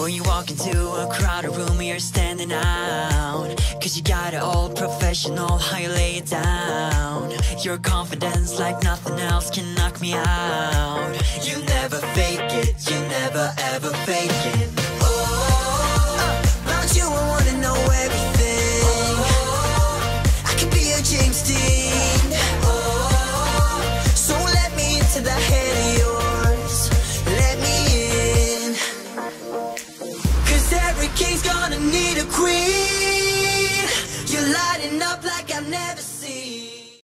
When you walk into a crowded room, you're standing out. Cause you got it all professional, how you lay it down. Your confidence, like nothing else, can knock me out. You never fake it, you never ever fake it. king's gonna need a queen. You're lighting up like I've never seen.